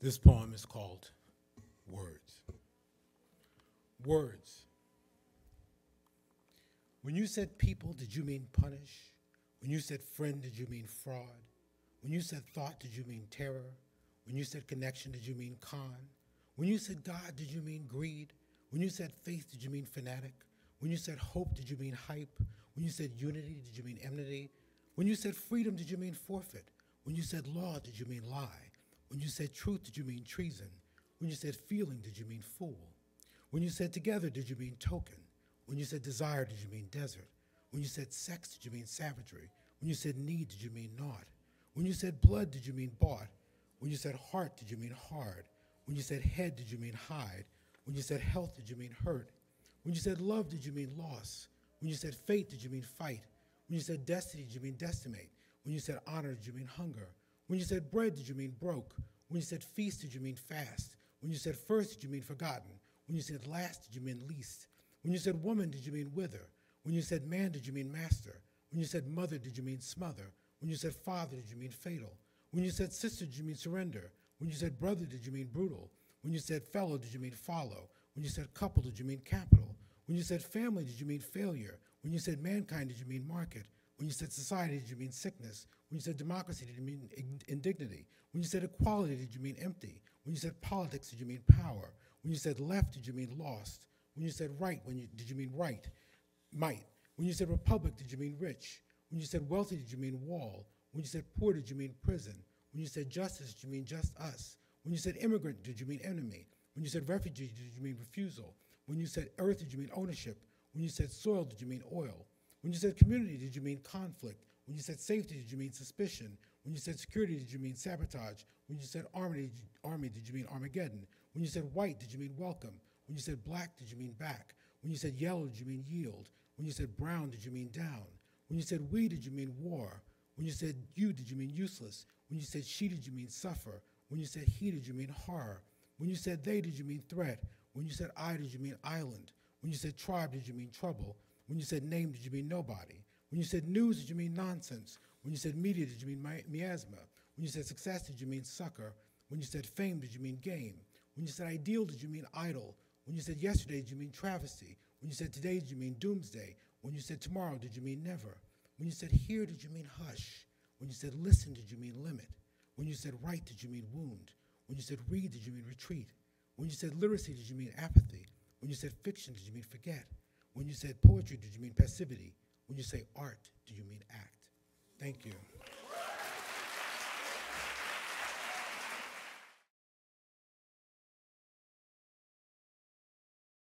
This poem is called Words. Words. When you said people, did you mean punish? When you said friend, did you mean fraud? When you said thought, did you mean terror? When you said connection, did you mean con? When you said God, did you mean greed? When you said faith, did you mean fanatic? When you said hope, did you mean hype? When you said unity, did you mean enmity? When you said freedom, did you mean forfeit? When you said law, did you mean lie? When you said truth, did you mean treason? When you said feeling, did you mean fool? When you said together, did you mean token? When you said desire, did you mean desert? When you said sex, did you mean savagery? When you said need, did you mean not? When you said blood, did you mean bought? When you said heart, did you mean hard? When you said head, did you mean hide? When you said health, did you mean hurt? When you said love, did you mean loss? When you said fate, did you mean fight? When you said destiny, did you mean decimate? When you said honor, did you mean hunger? When you said bread, did you mean broke? When you said feast, did you mean fast? When you said first, did you mean forgotten? When you said last, did you mean least? When you said woman, did you mean wither? When you said man, did you mean master? When you said mother, did you mean smother? When you said father, did you mean fatal? When you said sister, did you mean surrender? When you said brother, did you mean brutal? When you said fellow, did you mean follow? When you said couple, did you mean capital? When you said family, did you mean failure? When you said mankind, did you mean market? When you said society, did you mean sickness? When you said democracy, did you mean indignity? When you said equality, did you mean empty? When you said politics, did you mean power? When you said left, did you mean lost? When you said right, when you, did you mean right? Might. When you said republic, did you mean rich? When you said wealthy, did you mean wall? When you said poor, did you mean prison? When you said justice, did you mean just us? When you said immigrant, did you mean enemy? When you said refugee, did you mean refusal? When you said earth, did you mean ownership? When you said soil, did you mean oil? When you said community, did you mean conflict? When you said safety, did you mean suspicion? When you said security, did you mean sabotage? When you said army, did you, army, did you mean Armageddon? When you said white, did you mean welcome? When you said black, did you mean back? When you said yellow, did you mean yield? When you said brown, did you mean down? When you said we, did you mean war? When you said you, did you mean useless? When you said she, did you mean suffer? When you said he, did you mean horror? When you said they, did you mean threat? When you said I, did you mean island? When you said tribe, did you mean trouble? When you said name, did you mean nobody? When you said news, did you mean nonsense? When you said media, did you mean mi- miasma? When you said success, did you mean sucker? When you said fame, did you mean game? When you said ideal, did you mean idol? When you said yesterday, did you mean travesty? When you said today, did you mean doomsday? When you said tomorrow, did you mean never? When you said hear, did you mean hush? When you said listen, did you mean limit? When you said write, did you mean wound? When you said read, did you mean retreat? When you said literacy, did you mean apathy? When you said fiction, did you mean forget? When you said poetry, did you mean passivity? When you say art, do you mean act? Thank you.